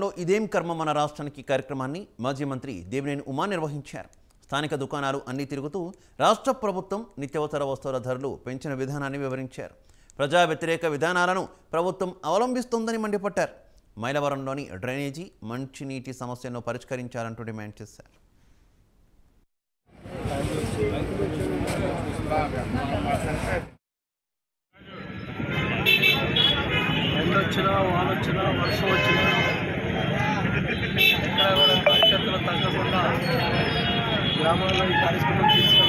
లో ఇదేం కర్మ మన రాష్ట్రానికి కార్యక్రమాన్ని మాజీ మంత్రి దేవినేని ఉమా నిర్వహించారు. స్థానిక దుకాణాలు అన్నీ తిరుగుతూ రాష్ట్ర ప్రభుత్వం నిత్యావసర వస్తువుల ధరలు పెంచిన విధానాన్ని వివరించారు. ప్రజా వ్యతిరేక విధానాలను ప్రభుత్వం అవలంబిస్తోందని మండిపడ్డారు. మైలవరంలోని డ్రైనేజీ మంచినీటి సమస్యను పరిష్కరించాలంటూ డిమాండ్ చేశారు. ఎండ వచ్చినా వర్షం vamos a dedicar.